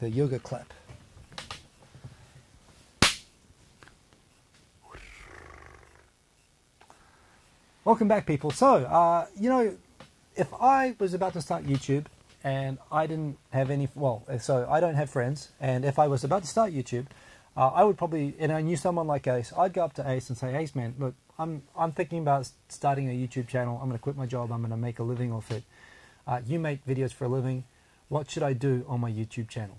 the yoga clap. Welcome back, people. So, uh, you know, if I was about to start YouTube and I didn't have any, well, so I don't have friends, and if I was about to start YouTube, uh, I would probably, and I knew someone like Ace, I'd go up to Ace and say, Ace, man, look, I'm, I'm thinking about starting a YouTube channel. I'm going to quit my job. I'm going to make a living off it. Uh, you make videos for a living. What should I do on my YouTube channel?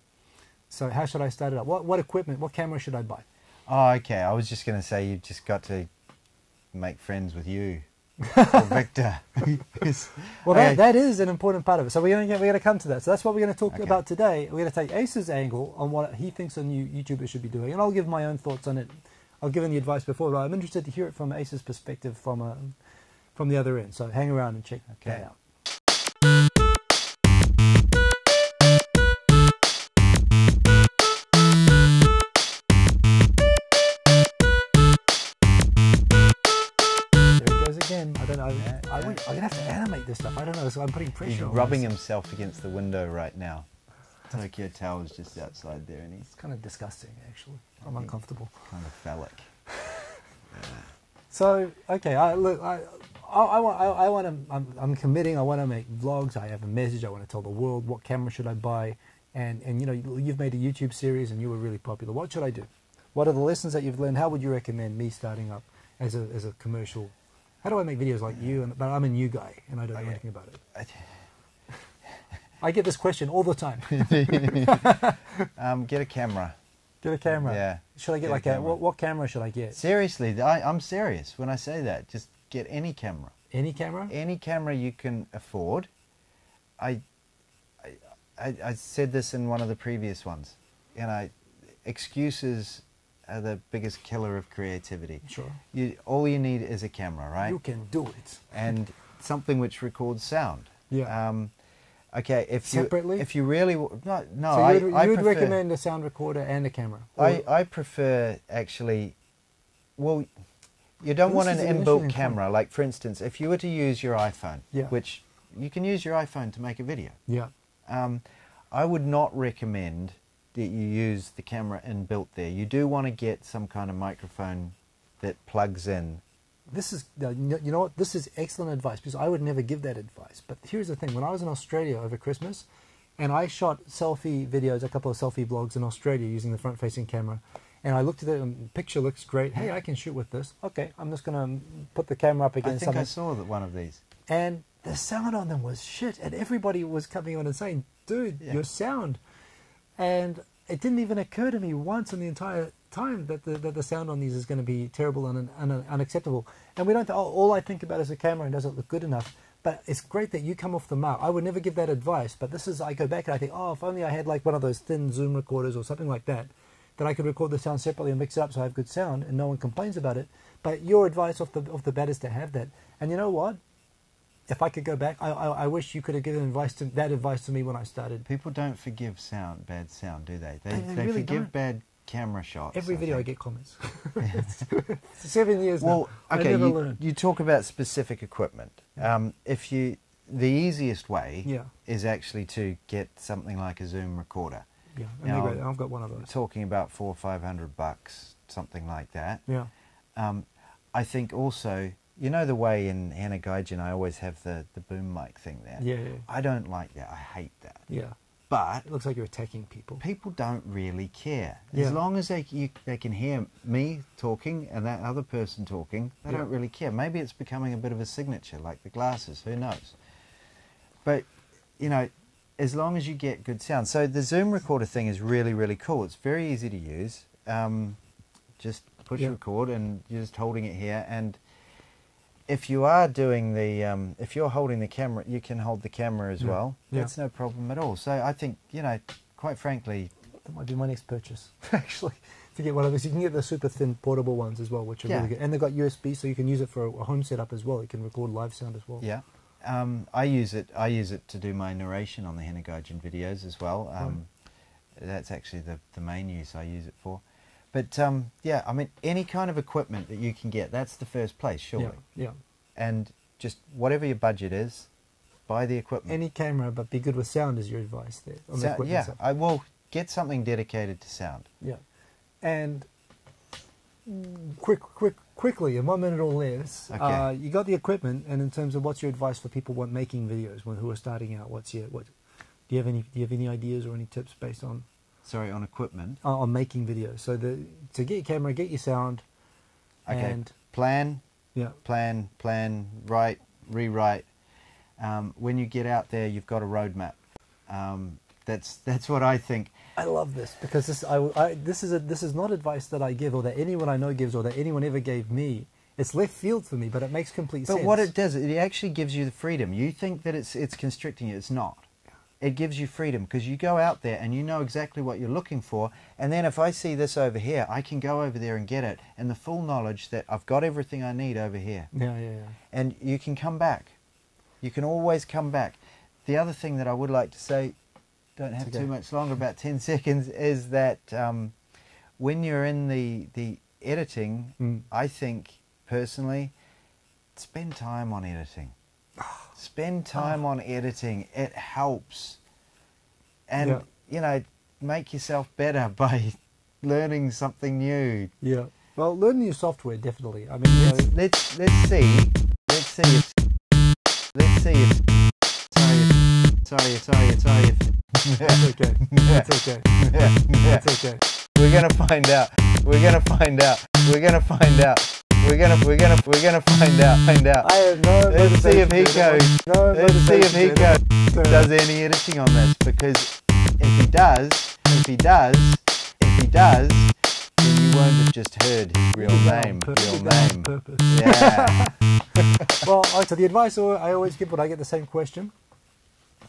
So how should I start it up? What, what equipment, what camera should I buy? Oh, okay. I was just going to say you've just got to make friends with you, or Victor. Well, that, that is an important part of it. So we're going to we're going to come to that. So that's what we're going to talk Okay. about today. We're going to take Ace's angle on what he thinks a new YouTuber should be doing, and I'll give my own thoughts on it. I've given the advice before, but I'm interested to hear it from Ace's perspective from a, from the other end. So hang around and check Okay. that out. Know. Yeah, I, yeah. I'm gonna have to animate this stuff. I don't know. So I'm putting pressure. He's rubbing myself. himself against the window right now. Tokyo Tower's just outside there, and he's It's kind of disgusting, actually. I'm uncomfortable. kind of phallic. So okay, I look. I, I, I want. I, I want to. I'm, I'm committing. I want to make vlogs. I have a message. I want to tell the world what camera should I buy. And and you know you- you've made a YouTube series and you were really popular. What should I do? What are the lessons that you've learned? How would you recommend me starting up as a as a commercial? How do I make videos like you? And but I'm a new guy and I don't know anything about it. I- I get this question all the time. Um, get a camera. Get a camera. Yeah. Should I get, Get like a, camera. what, what camera should I get? Seriously, I, I'm serious when I say that. Just get any camera. Any camera? any camera you can afford. I, I, I, I said this in one of the previous ones. You know, excuses are the biggest killer of creativity. Sure. You, all you need is a camera, right? You can do it. And something which records sound. Yeah. Um, okay, if you Separately? if you really no no, so I, you'd, I you'd prefer, recommend a sound recorder and a camera? I, I prefer actually, well, you don't want an inbuilt camera. Like, for instance, if you were to use your iPhone, Yeah. which you can use your iPhone to make a video, yeah. um, I would not recommend that you use the camera inbuilt there. You do want to get some kind of microphone that plugs in. This is, you know what? This is excellent advice because I would never give that advice. But here's the thing: when I was in Australia over Christmas, and I shot selfie videos, a couple of selfie blogs in Australia using the front-facing camera, and I looked at it, and the picture looks great. Hey, I can shoot with this. Okay, I'm just gonna put the camera up I against think I something, saw that one of these. and the sound on them was shit, and everybody was coming on and saying, "Dude, Yeah. your sound," and it didn't even occur to me once in the entire time that the, that the sound on these is going to be terrible and, un unacceptable. And we don't. All I think about is the camera and does it look good enough. But it's great that you come off the mark. I would never give that advice. But this is. I go back and I think, oh, if only I had like one of those thin Zoom recorders or something like that, that I could record the sound separately and mix it up so I have good sound and no one complains about it. But your advice off the off the bat is to have that. And you know what? If I could go back, I, I, I wish you could have given advice to that advice to me when I started. People don't forgive sound, bad sound, do they? They, They- they they really forgive don't. bad camera shots. Every video I get comments. Seven years Well, now. okay, I never you, you talk about specific equipment. Um, if you, the easiest way Yeah. is actually to get something like a Zoom recorder. Yeah, Now- I've got one of those. Talking about four or five hundred bucks, something like that. Yeah, Um, I think also, you know, the way in Henna Gaijin I always have the, the boom mic thing there. yeah, yeah. I don't like that. I hate that. yeah. But It looks like you're attacking people. people don't really care. Yeah. As long as they you, they can hear me talking and that other person talking, they Yeah. don't really care. Maybe it's becoming a bit of a signature, like the glasses. Who knows? But you know, as long as you get good sound. So the Zoom recorder thing is really really cool. It's very easy to use. Um, just push Yeah. record and you're just holding it here and. If you are doing the, um, if you're holding the camera, you can hold the camera as Yeah. well. Yeah. That's no problem at all. So I think, you know, quite frankly, That might be my next purchase, actually, to get one of those. You can get the super thin portable ones as well, which are Yeah. really good. And they've got USB, so you can use it for a home setup as well. It can record live sound as well. Yeah, um, I use it. I use it to do my narration on the Henna Gaijin videos as well. Um, That's actually the the main use I use it for. But um, yeah, I mean, any kind of equipment that you can get, that's the first place, surely. Yeah, yeah. And just whatever your budget is, buy the equipment. Any camera, but be good with sound is your advice there. on the So- yeah, side. I will get something dedicated to sound. Yeah, and quick, quick, quickly in one minute or less, Okay. uh, you got the equipment, and in terms of what's your advice for people want making videos when who are starting out? What's your what? Do you have any? Do you have any ideas or any tips based on Sorry, on equipment. uh, on making videos? So the to get your camera, get your sound, Okay. and Plan, yeah, plan, plan, write, rewrite. Um, when you get out there, you've got a roadmap. Um, that's that's what I think. I love this because this I, I this is a, this is not advice that I give or that anyone I know gives or that anyone ever gave me. It's left field for me, but it makes complete But sense. But what it does, it actually gives you the freedom. You think that it's it's constricting you. It's not. It gives you freedom because you go out there and you know exactly what you're looking for. And then if I see this over here, I can go over there and get it, and the full knowledge that I've got everything I need over here. yeah, yeah, yeah. And you can come back. You can always come back. The other thing that I would like to say, don't have Okay. too much longer, about ten seconds, is that um, when you're in the the editing, Mm. I think personally, spend time on editing. Spend oh. time on editing. It helps. And Yeah. you know, make yourself better by learning something new. Yeah. Well, learn new software definitely. I mean, Let's let's let's see. Let's see if let's see if sorry if sorry if sorry if that's okay. That's okay. That's okay. We're gonna find out. We're gonna find out. We're gonna find out. We're gonna we're gonna we're gonna find out. Find out. I have no. Let's see if he goes. No Let's see if he to edit. Hiko So- does any editing on this because if he does, if he does, if he does, then you won't have just heard his real name. Real did that on name. purpose. Yeah. well, so the advice I always give when I get the same question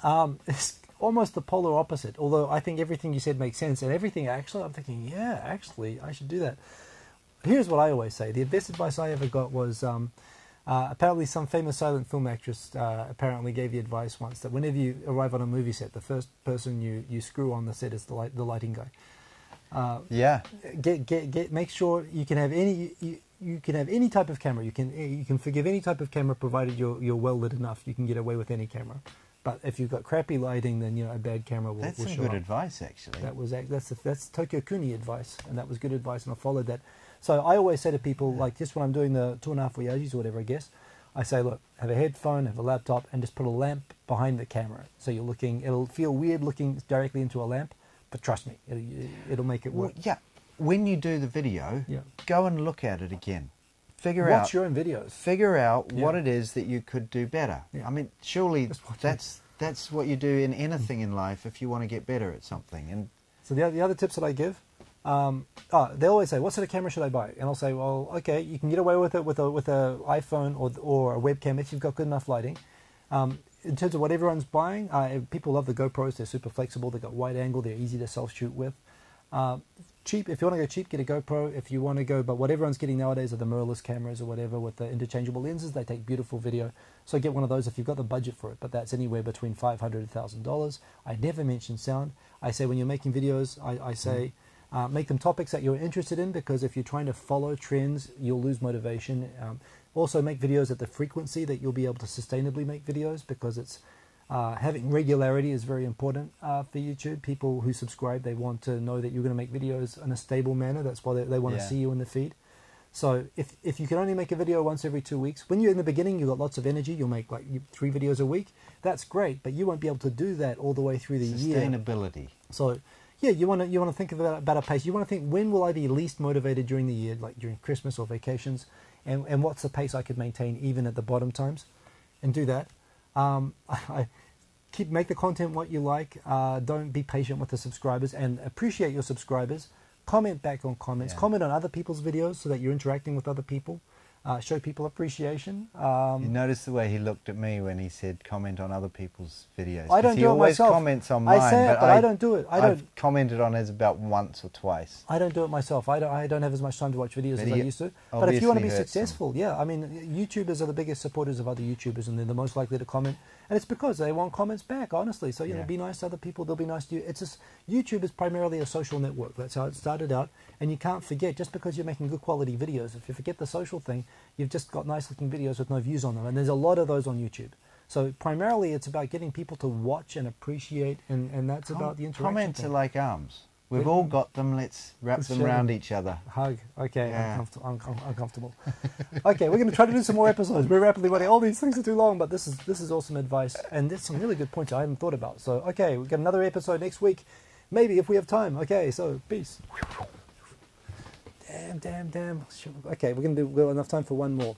um, is almost the polar opposite. Although I think everything you said makes sense, and everything actually, I'm thinking, yeah, actually, I should do that. Here's what I always say: the best advice I ever got was um, uh, apparently some famous silent film actress uh, apparently gave the advice once that whenever you arrive on a movie set, the first person you, you screw on the set is the light, the lighting guy. Uh, yeah. get get get make sure you can have any you, you can have any type of camera you can you can forgive any type of camera provided you're you're well lit enough you can get away with any camera but if you've got crappy lighting then you know a bad camera will, That's will some show good up. advice, actually. that was that's that's Tokyo Kuni advice and that was good advice and I followed that so I always say to people like just when I'm doing the two and a half Oyajis or whatever I guess I say look have a headphone have a laptop and just put a lamp behind the camera so you're looking it'll feel weird looking directly into a lamp but trust me it'll, it'll make it Well, work yeah. When you do the video, Yeah. go and look at it again. Figure watch out your own videos figure out what it is that you could do better. Yeah. I mean, surely watch it. that's that's what you do in anything mm. in life if you want to get better at something. And So the, the other tips that I give, um, oh, they always say, "What sort of camera should I buy?" And I'll say, "Well, okay, you can get away with it with a with a iPhone or or a webcam if you've got good enough lighting." Um, in terms of what everyone's buying, uh, people love the GoPros. They're super flexible. They've got wide angle. They're easy to self shoot with. Uh, cheap. If you want to go cheap, get a GoPro. If you want to go, but what everyone's getting nowadays are the mirrorless cameras or whatever with the interchangeable lenses. They take beautiful video. So get one of those if you've got the budget for it. But that's anywhere between five hundred and thousand dollars. I never mention sound. I say when you're making videos, I, I say. Uh, make them topics that you're interested in because if you're trying to follow trends, you'll lose motivation. Um, also, make videos at the frequency that you'll be able to sustainably make videos because it's uh, having regularity is very important uh, for YouTube. People who subscribe, they want to know that you're going to make videos in a stable manner. That's why they, they want to Yeah. see you in the feed. So if, if you can only make a video once every two weeks, when you're in the beginning, you've got lots of energy. You'll make like three videos a week. That's great, but you won't be able to do that all the way through the year. sustainability. So, yeah, you want to you want to think about about a pace. You want to think when will I be least motivated during the year, like during Christmas or vacations, and and what's the pace I could maintain even at the bottom times, and do that. Um, I keep make the content what you like. Uh, don't be patient with the subscribers and appreciate your subscribers. Comment back on comments. Yeah. Comment on other people's videos so that you're interacting with other people. Uh, show people appreciation. Um, You notice the way he looked at me when he said comment on other people's videos. I don't he do it always myself. comments on I mine, say it, but, but I don't do it. I I've don't- commented on his about once or twice. I don't do it myself. I don't, I don't have as much time to watch videos as I used to. But if you want to be obviously hurts them. successful, yeah, I mean, YouTubers are the biggest supporters of other YouTubers, and they're the most likely to comment. And it's because they want comments back, honestly. So you know, be nice to other people. They'll be nice to you. It's just YouTube is primarily a social network. That's how it started out. And you can't forget just because you're making good quality videos. If you forget the social thing, you've just got nice looking videos with no views on them. And there's a lot of those on YouTube. So primarily, it's about getting people to watch and appreciate, and, and that's Com- about the interaction. Comments thing. are like arms. We've all got them. Let's wrap Let's them around them. each other. Hug. Okay, Yeah. uncomfortable. uncom- uncomfortable. okay, we're going to try to do some more episodes. We're rapidly running. All these things are too long, but this is this is awesome advice, and there's some really good points I hadn't thought about. So, okay, we've got another episode next week, maybe if we have time. Okay, so peace. Damn, damn, damn. Okay, we're going to do well enough time for one more.